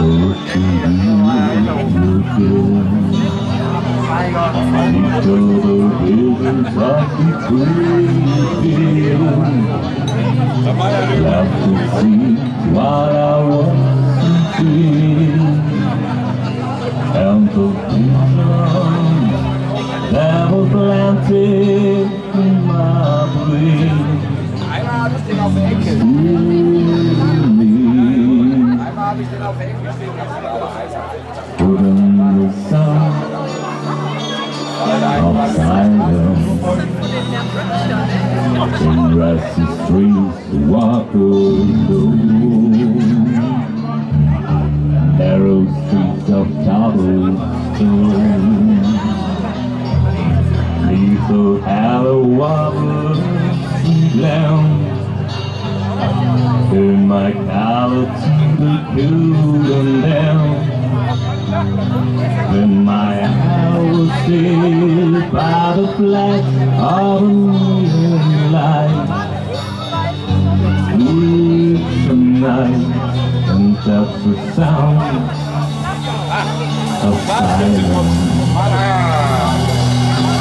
I could see what I was trees walk Narrow streets of cobblestone Lethal Alawama sea down Turn my collar to the cool and down When my hour was by the flash of a. the sound of silence.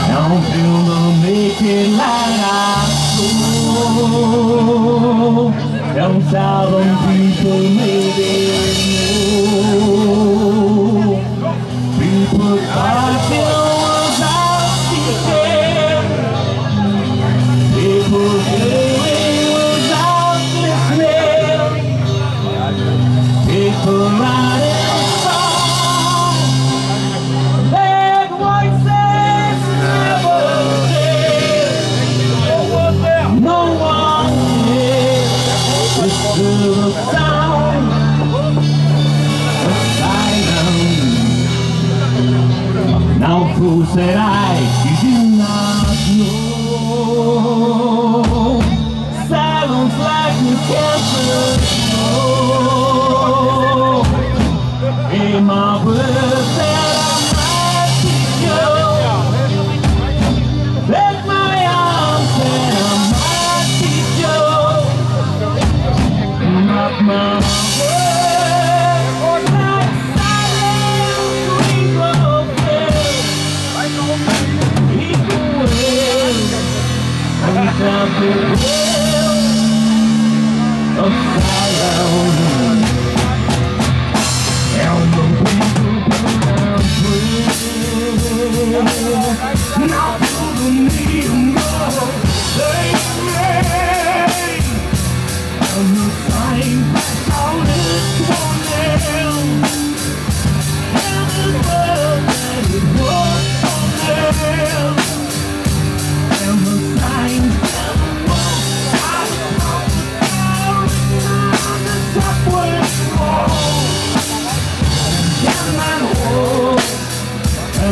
Now feel the naked light I saw. Down southern people made. Know. Será? I'm not the will of my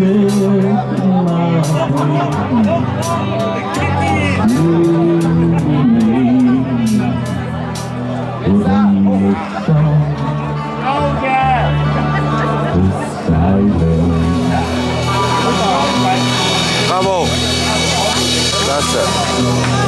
Vamos, bom. Tá